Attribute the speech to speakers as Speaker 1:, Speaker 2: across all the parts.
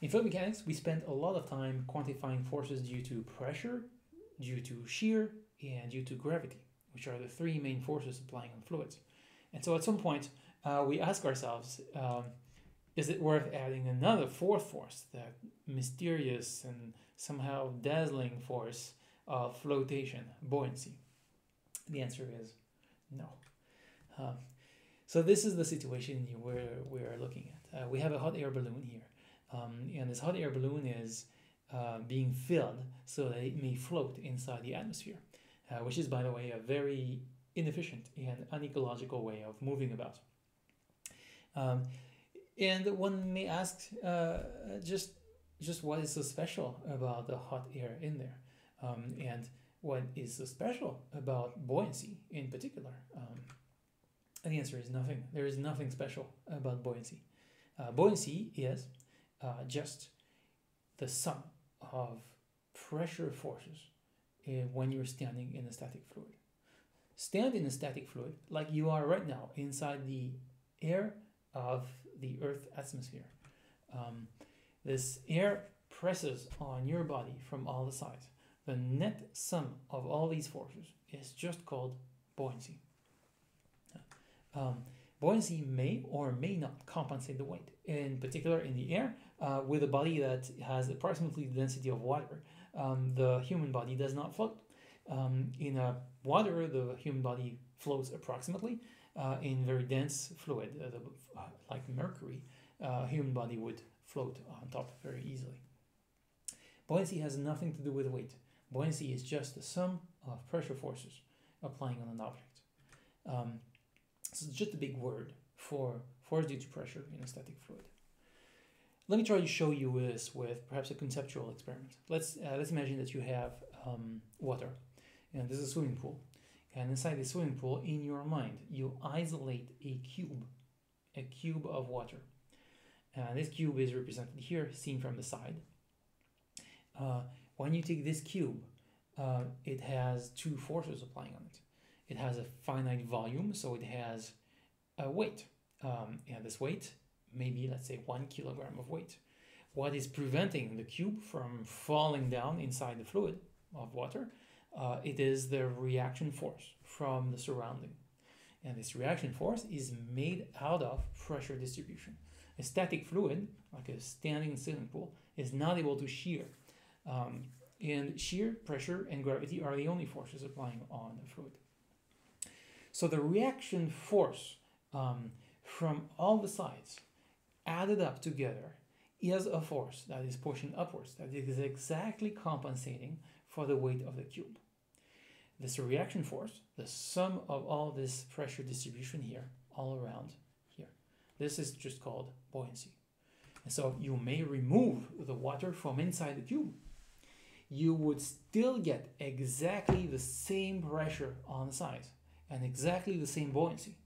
Speaker 1: In fluid mechanics, we spend a lot of time quantifying forces due to pressure, due to shear, and due to gravity, which are the three main forces applying on fluids. And so at some point, uh, we ask ourselves, um, is it worth adding another fourth force, that mysterious and somehow dazzling force of flotation, buoyancy? The answer is no. Um, so this is the situation we're, we're looking at. Uh, we have a hot air balloon here, um, and this hot air balloon is uh, being filled so that it may float inside the atmosphere, uh, which is, by the way, a very inefficient and unecological way of moving about. Um, and one may ask uh, just just what is so special about the hot air in there, um, and what is so special about buoyancy in particular. Um, the answer is nothing. There is nothing special about buoyancy. Uh, buoyancy is uh, just the sum of pressure forces uh, when you're standing in a static fluid. Stand in a static fluid like you are right now inside the air of the Earth atmosphere. Um, this air presses on your body from all the sides. The net sum of all these forces is just called buoyancy. Um, buoyancy may or may not compensate the weight. In particular, in the air, uh, with a body that has approximately the density of water, um, the human body does not float. Um, in water, the human body floats approximately. Uh, in very dense fluid, uh, the, uh, like mercury, uh, human body would float on top very easily. Buoyancy has nothing to do with weight. Buoyancy is just the sum of pressure forces applying on an object. Um, so it's just a big word for force due to pressure in a static fluid. Let me try to show you this with perhaps a conceptual experiment. Let's uh, let's imagine that you have um, water, and this is a swimming pool, and inside the swimming pool, in your mind, you isolate a cube, a cube of water. And this cube is represented here, seen from the side. Uh, when you take this cube, uh, it has two forces applying on it. It has a finite volume, so it has a weight. Um, and this weight maybe let's say one kilogram of weight. What is preventing the cube from falling down inside the fluid of water? Uh, it is the reaction force from the surrounding. And this reaction force is made out of pressure distribution. A static fluid, like a standing swimming pool, is not able to shear. Um, and shear, pressure, and gravity are the only forces applying on the fluid. So the reaction force um, from all the sides added up together is a force that is pushing upwards, that is exactly compensating for the weight of the cube. This reaction force, the sum of all this pressure distribution here, all around here, this is just called buoyancy. And so you may remove the water from inside the cube. You would still get exactly the same pressure on the sides and exactly the same buoyancy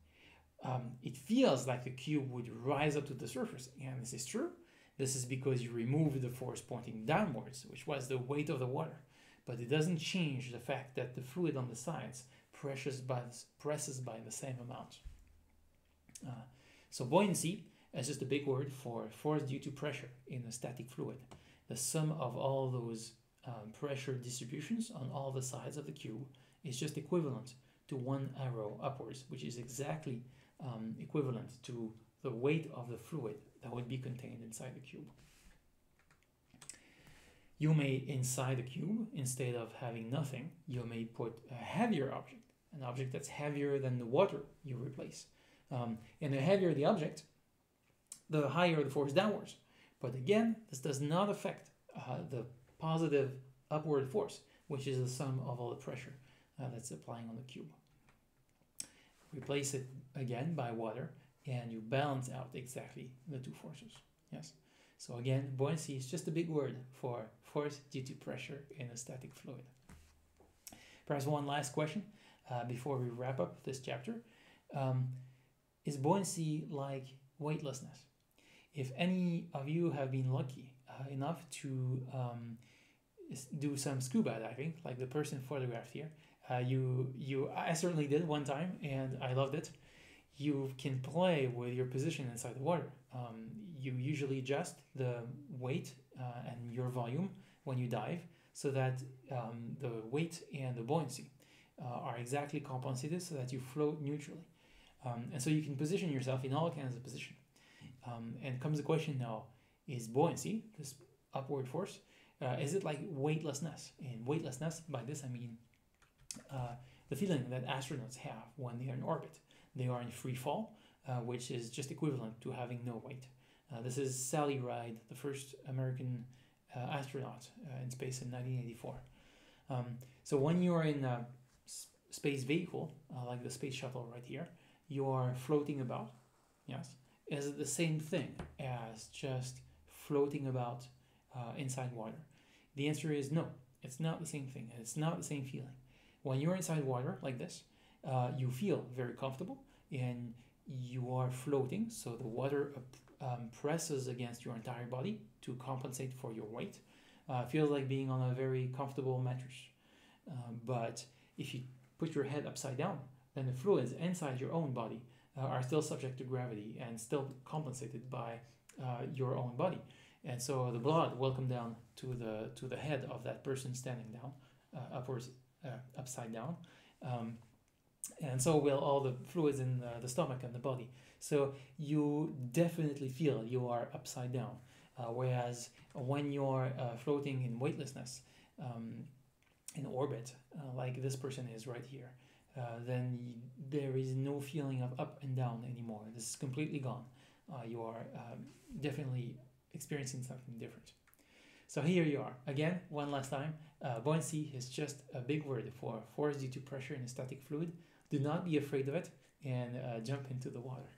Speaker 1: um, it feels like the cube would rise up to the surface. And this is true. This is because you remove the force pointing downwards, which was the weight of the water. But it doesn't change the fact that the fluid on the sides presses by, presses by the same amount. Uh, so buoyancy is just a big word for force due to pressure in a static fluid. The sum of all those um, pressure distributions on all the sides of the cube is just equivalent to one arrow upwards, which is exactly um, equivalent to the weight of the fluid that would be contained inside the cube. You may, inside the cube, instead of having nothing, you may put a heavier object, an object that's heavier than the water you replace. Um, and the heavier the object, the higher the force downwards. But again, this does not affect uh, the positive upward force, which is the sum of all the pressure uh, that's applying on the cube replace it again by water, and you balance out exactly the two forces. Yes. So again, buoyancy is just a big word for force due to pressure in a static fluid. Perhaps one last question uh, before we wrap up this chapter. Um, is buoyancy like weightlessness? If any of you have been lucky uh, enough to um, do some scuba diving, like the person photographed here, uh, you you I certainly did one time and I loved it. You can play with your position inside the water. Um, you usually adjust the weight uh, and your volume when you dive so that um, the weight and the buoyancy uh, are exactly compensated so that you float neutrally. Um, and so you can position yourself in all kinds of position. Um, and comes the question now, is buoyancy, this upward force, uh, is it like weightlessness? And weightlessness, by this I mean uh, the feeling that astronauts have when they are in orbit. They are in free fall, uh, which is just equivalent to having no weight. Uh, this is Sally Ride, the first American uh, astronaut uh, in space in 1984. Um, so when you are in a space vehicle, like the space shuttle right here, you are floating about, yes, is it the same thing as just floating about inside water? The answer is no, it's not the same thing. It's not the same feeling. When you're inside water like this, uh, you feel very comfortable and you are floating, so the water um, presses against your entire body to compensate for your weight. Uh, feels like being on a very comfortable mattress. Um, but if you put your head upside down, then the fluids inside your own body uh, are still subject to gravity and still compensated by uh, your own body. And so the blood will come down to the to the head of that person standing down, uh, upwards, uh, upside down. Um, and so will all the fluids in the, the, stomach and the body. So you definitely feel you are upside down. Uh, whereas when you're uh, floating in weightlessness, um, in orbit, uh, like this person is right here, uh, then there is no feeling of up and down anymore. This is completely gone. Uh, you are um, definitely experiencing something different. So here you are. Again, one last time. Uh, buoyancy is just a big word for force due to pressure in a static fluid. Do not be afraid of it and uh, jump into the water.